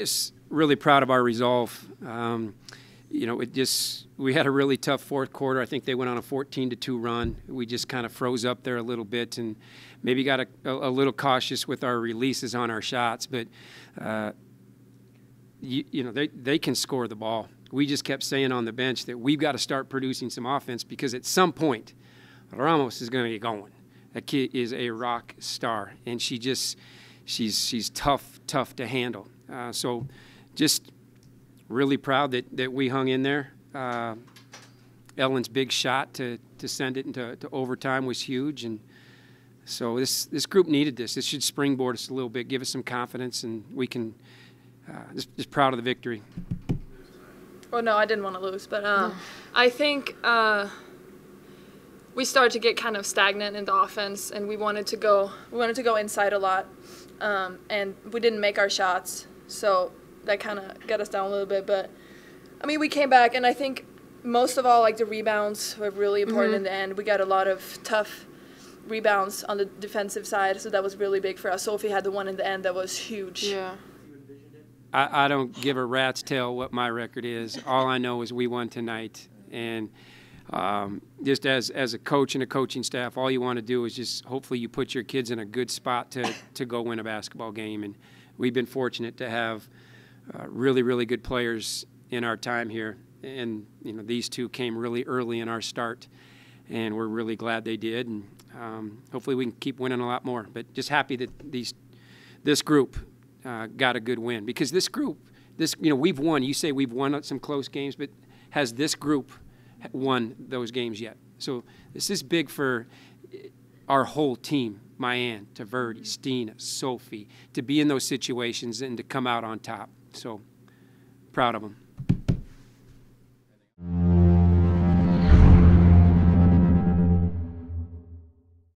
just really proud of our resolve. Um, you know, it just we had a really tough fourth quarter. I think they went on a 14 to two run. We just kind of froze up there a little bit and maybe got a, a, little cautious with our releases on our shots. But uh, you, you know, they they can score the ball. We just kept saying on the bench that we've got to start producing some offense because at some point, Ramos is going to get going. That kid is a rock star, and she just she's she's tough tough to handle. Uh, so just really proud that, that we hung in there. Uh, Ellen's big shot to, to send it into to overtime was huge, and so this this group needed this. This should springboard us a little bit, give us some confidence, and we can. Uh, just, just proud of the victory. Well, no, I didn't want to lose, but uh, I think uh, we started to get kind of stagnant in the offense, and we wanted to go. We wanted to go inside a lot, um, and we didn't make our shots. So that kind of got us down a little bit. But I mean, we came back, and I think most of all, like the rebounds were really important mm-hmm. in the end. We got a lot of tough rebounds on the defensive side, so that was really big for us. Sophie had the one in the end that was huge. Yeah. I, I don't give a rat's tail what my record is. All I know is we won tonight, and um, just as as a coach and a coaching staff, all you want to do is just hopefully you put your kids in a good spot to to go win a basketball game. And we've been fortunate to have uh, really, really good players in our time here. And, you know, these two came really early in our start, and we're really glad they did. And um, hopefully we can keep winning a lot more. But just happy that these, this group uh, got a good win because this group, this, you know, we've won. You say we've won some close games, but has this group won those games yet? So this is big for our whole team. Mayan, Taverdi, Stina, Sophie, to be in those situations and to come out on top. So proud of them.